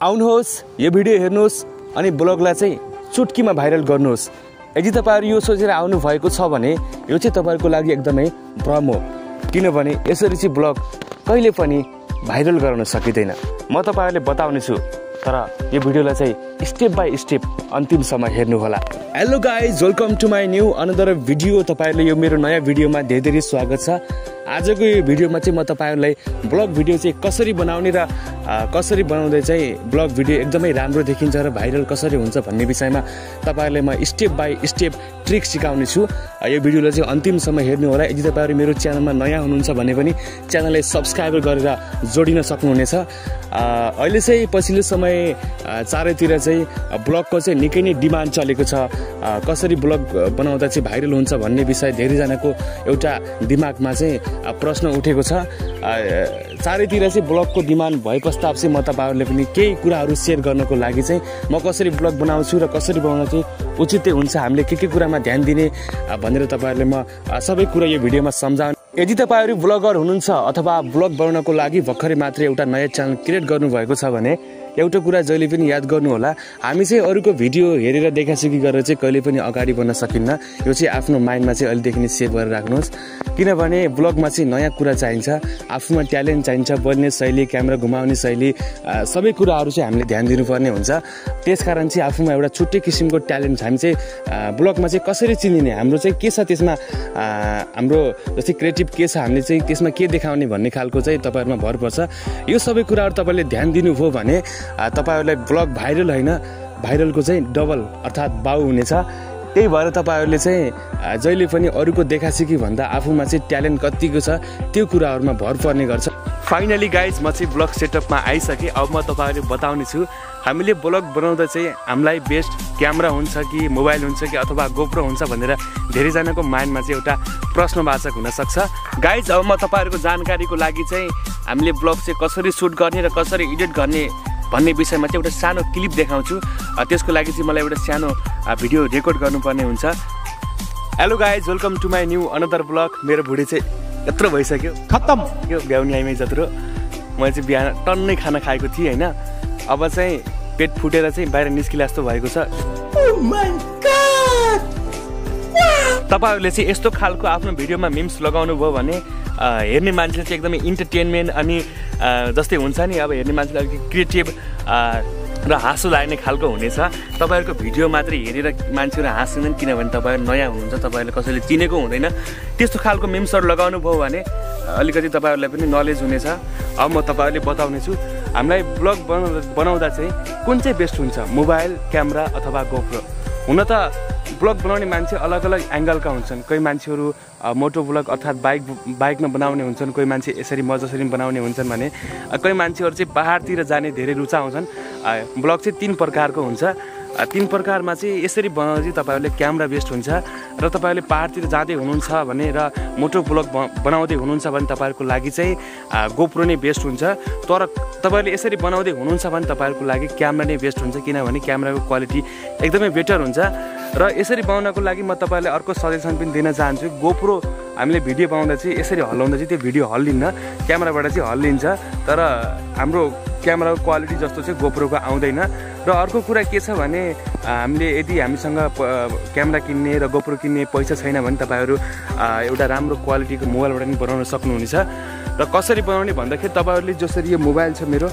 आउनुहोस् यो भिडियो हेर्नुहोस् अनि ब्लगलाई चाहिँ चुटकीमा भाइरल गर्नुहोस्। यदि तपाईँहरू यो सोचेर आउनुभएको छ भने यो चाहिँ तपाईँहरूको लागि एकदमै भ्रम हो। किनभने यसरी चाहिँ ब्लग कहिले पनि भाइरल गराउन सकिँदैन। म तपाईँहरूले बताउने छु तर यो भिडियोलाई चाहिँ स्टेप बाई स्टेप अन्तिमसम्म हेर्नुहोला। Hello guys welcome to my new another video तपाईँहरूले यो मेरो नयाँ भिडियोमा धेरै धेरै स्वागत छ। आजको यो भिडियोमा चाहिँ म तपाईँहरूलाई ब्लग भिडियो चाहिँ कसरी बनाउने र कसरी बनाउँदै चाहिँ ब्लग भिडियो एकदमै राम्रो देखिन्छ र भाइरल कसरी हुन्छ भन्ने विषयमा तपाईँहरूलाई म स्टेप बाई स्टेप ट्रिक सिकाउने छु। यो भिडियोलाई चाहिँ अन्तिमसम्म हेर्नु होला। यदि तपाईँहरू मेरो च्यानलमा नयाँ हुनुहुन्छ भने पनि च्यानललाई सब्सक्राइब गरेर जोडिन सक्नुहुनेछ। अहिले चाहिँ पछिल्लो समय चारैतिर चाहिँ ब्लगको चाहिँ निकै नै डिमान्ड चलेको छ। कसरी ब्लग बनाउँदा चाहिँ भाइरल हुन्छ भन्ने विषय धेरैजनाको एउटा दिमागमा चाहिँ प्रश्न उठेको छ। चारैतिर चाहिँ ब्लगको डिमान्ड भए पश्चात चाहिँ म तपाईँहरूले पनि केही कुराहरू सेयर गर्नको लागि चाहिँ म कसरी ब्लग बनाउँछु र कसरी बनाउन चाहिँ उचितै हुन्छ हामीले के के कुरामा ध्यान दिने भनेर तपाईँहरूले म सबै कुरा यो भिडियोमा सम्झाउने यदि तपाईँहरू ब्लगर हुनुहुन्छ अथवा ब्लग बनाउनको लागि भर्खरै मात्रै एउटा नयाँ च्यानल क्रिएट गर्नुभएको छ भने एउटा कुरा जहिले पनि याद गर्नु होला हामी चाहिँ अरूको भिडियो हेरेर देखासेखी गरेर चाहिँ कहिले पनि अगाडि बढ्न सकिन्न। यो चाहिँ आफ्नो माइन्डमा चाहिँ अहिलेदेखि नै सेभ गरेर राख्नुहोस्। किनभने ब्लगमा चाहिँ नयाँ कुरा चाहिन्छ आफूमा ट्यालेन्ट चाहिन्छ बोल्ने शैली क्यामेरा घुमाउने शैली सबै कुराहरू चाहिँ हामीले ध्यान दिनुपर्ने हुन्छ। त्यसकारण चाहिँ आफूमा एउटा छुट्टै किसिमको ट्यालेन्ट हामी चाहिँ ब्लगमा चाहिँ कसरी चिनिने हाम्रो चाहिँ के छ त्यसमा हाम्रो जस्तै क्रिएटिभ के छ हामीले चाहिँ त्यसमा के देखाउने भन्ने खालको चाहिँ तपाईँहरूमा भर पर्छ। यो सबै कुराहरू तपाईँले ध्यान दिनुभयो भने तपाईँहरूलाई ब्लग भाइरल होइन भाइरलको चाहिँ डबल अर्थात् बाउ हुनेछ। त्यही भएर तपाईँहरूले चाहिँ जहिले पनि अरूको देखासेखी भन्दा आफूमा चाहिँ ट्यालेन्ट कतिको छ त्यो कुराहरूमा भर पर्ने गर्छ। फाइनली गाइज म चाहिँ ब्लग सेटअपमा आइसकेँ। अब म तपाईँहरूले बताउने छु हामीले ब्लग बनाउँदा चाहिँ हामीलाई बेस्ट क्यामेरा हुन्छ कि मोबाइल हुन्छ कि अथवा गोप्रो हुन्छ भनेर धेरैजनाको माइन्डमा चाहिँ एउटा प्रश्नवाचक हुनसक्छ। गाइज अब म तपाईँहरूको जानकारीको लागि चाहिँ हामीले ब्लग चाहिँ कसरी सुट गर्ने र कसरी एडिट गर्ने भन्ने विषयमा चाहिँ एउटा सानो क्लिप देखाउँछु। त्यसको लागि चाहिँ मलाई एउटा सानो भिडियो रेकर्ड गर्नुपर्ने हुन्छ। Hello guys welcome to my new another vlog. मेरो भुँडी चाहिँ यत्रो भइसक्यो। खत्तम। यो भ्याउने आइमै जत्रो। मैले चाहिँ बिहान टन्नै खाना खाएको थिएँ होइन? अब चाहिँ पेट फुटेर चाहिँ बाहिर निस्किला जस्तो भएको छ। तपाईँहरूले चाहिँ यस्तो खालको आफ्नो भिडियोमा मिम्स लगाउनु भयो भने हेर्ने मान्छेले चाहिँ एकदमै इन्टरटेनमेन्ट अनि जस्तै हुन्छ नि अब हेर्ने मान्छेलाई अलिकति क्रिएटिभ र हाँसो लाग्ने खालको हुनेछ। तपाईँहरूको भिडियो मात्रै हेरेर मान्छेहरू हाँस्दैनन् किनभने तपाईँहरू नयाँ हुनुहुन्छ तपाईँहरूले कसैले चिनेको हुँदैन। त्यस्तो खालको मिम्सहरू लगाउनु भयो भने अलिकति तपाईँहरूलाई पनि नलेज हुनेछ। अब म तपाईँहरूले बताउने छु हामीलाई ब्लग बनाउँदा बनाउँदा चाहिँ कुन चाहिँ बेस्ट हुन्छ? मोबाइल क्यामेरा अथवा गोप्रो? हुन त ब्लग बनाउने मान्छे अलग अलग एङ्गलका हुन्छन्। कोही मान्छेहरू मोटो ब्लग अर्थात् बाइक बाइकमा बनाउने हुन्छन् कोही मान्छे यसरी मजासरी बनाउने हुन्छन् भने कोही मान्छेहरू चाहिँ पाहाडतिर जाने धेरै रुचाउँछन् ब्लग चाहिँ तिन प्रकारको हुन्छ। तिन प्रकारमा चाहिँ यसरी बनाउँदा चाहिँ तपाईँहरूले क्यामेरा बेस्ट हुन्छ र तपाईँहरूले पाहाडतिर जाँदै हुनुहुन्छ भने र मोटो ब्लग बनाउँदै हुनुहुन्छ भने तपाईँहरूको लागि चाहिँ गोप्रो नै बेस्ट हुन्छ। तर तपाईँहरूले यसरी बनाउँदै हुनुहुन्छ भने तपाईँहरूको लागि क्यामेरा नै बेस्ट हुन्छ। किनभने क्यामेराको क्वालिटी एकदमै बेटर हुन्छ। र यसरी बनाउनको लागि म तपाईँलाई अर्को सजेसन पनि दिन चाहन्छु। गोप्रो हामीले भिडियो बनाउँदा चाहिँ यसरी हल्लाउँदा चाहिँ त्यो भिडियो हल्लिन्न क्यामेराबाट चाहिँ हल्लिन्छ। तर हाम्रो क्यामेराको क्वालिटी जस्तो चाहिँ गोप्रोको आउँदैन। र अर्को कुरा के छ भने हामीले यदि हामीसँग क्यामेरा किन्ने र गोप्रो किन्ने पैसा छैन भने तपाईँहरू एउटा राम्रो क्वालिटीको मोबाइलबाट पनि बनाउन सक्नुहुनेछ। र कसरी बनाउने भन्दाखेरि तपाईँहरूले जसरी यो मोबाइल छ मेरो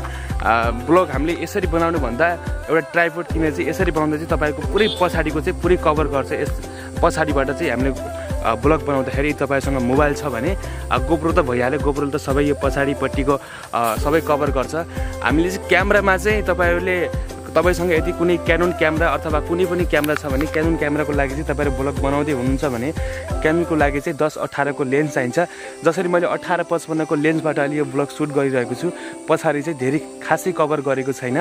ब्लग हामीले यसरी बनाउनु भन्दा एउटा ट्राइपोड किनेर चाहिँ यसरी बनाउँदा चाहिँ तपाईँको पुरै पछाडिको चाहिँ पुरै कभर गर्छ। यस पछाडिबाट चाहिँ हामीले ब्लग बनाउँदाखेरि तपाईँसँग मोबाइल छ भने गोप्रो त भइहाल्यो। गोप्रो त सबै यो पछाडिपट्टिको सबै कभर गर्छ। हामीले चाहिँ क्यामेरामा चाहिँ तपाईँहरूले तपाईँसँग यदि कुनै क्यानोन क्यामेरा अथवा कुनै पनि क्यामेरा छ भने क्यानोन क्यामेराको लागि चाहिँ तपाईँहरू ब्लग बनाउँदै हुनुहुन्छ भने क्यानोनको लागि चाहिँ दस अठारको लेन्स चाहिन्छ। जसरी मैले अठार पचपन्नको लेन्सबाट अहिले यो ब्लग सुट गरिरहेको छु पछाडि चाहिँ धेरै खासै कभर गरेको छैन।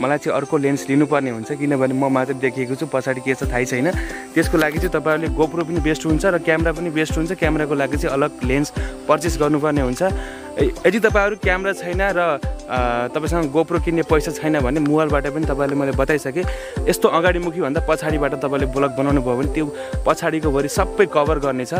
मलाई चाहिँ अर्को लेन्स लिनुपर्ने हुन्छ किनभने म मात्र देखिएको छु पछाडि के छ थाहै छैन। त्यसको लागि चाहिँ तपाईँहरूले गोप्रो पनि बेस्ट हुन्छ र क्यामेरा पनि बेस्ट हुन्छ। क्यामेराको लागि चाहिँ अलग लेन्स पर्चेस गर्नुपर्ने हुन्छ। यदि तपाईँहरू क्यामेरा छैन र तपाईँसँग गोप्रो किन्ने पैसा छैन भने मोबाइलबाट पनि तपाईँले मैले बताइसकेँ। यस्तो अगाडिमुखी भन्दा पछाडिबाट तपाईँले ब्लग बनाउनु भयो भने त्यो पछाडिको भरि सबै कभर गर्नेछ।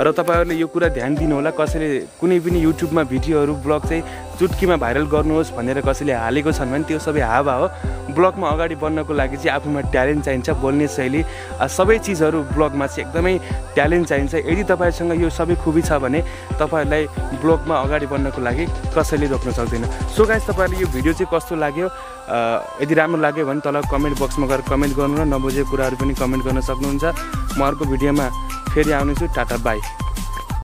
र तपाईँहरूले यो कुरा ध्यान दिनु होला कसैले कुनै पनि युट्युबमा भिडियोहरू ब्लग चाहिँ चुटकीमा भाइरल गर्नुहोस् भनेर कसैले हालेको छन् भने त्यो सबै हावा हो। ब्लगमा अगाडि बढ्नको लागि चाहिँ आफूमा ट्यालेन्ट चाहिन्छ बोल्ने शैली। सबै चिजहरू ब्लगमा चाहिँ एकदमै ट्यालेन्ट चाहिन्छ। यदि तपाईँसँग यो सबै खुबी छ भने तपाईँहरूलाई ब्लगमा अगाडि बढ्नको लागि कसैले रोक्न सक्दैन। सो गाइस तपाईँहरूले यो भिडियो चाहिँ कस्तो लाग्यो? यदि राम्रो लाग्यो भने तल कमेन्ट बक्समा गएर कमेन्ट गर्नु र नबुझेको कुराहरू पनि कमेन्ट गर्न सक्नुहुन्छ। म अर्को भिडियोमा फेरि आउनेछु। Tata bye.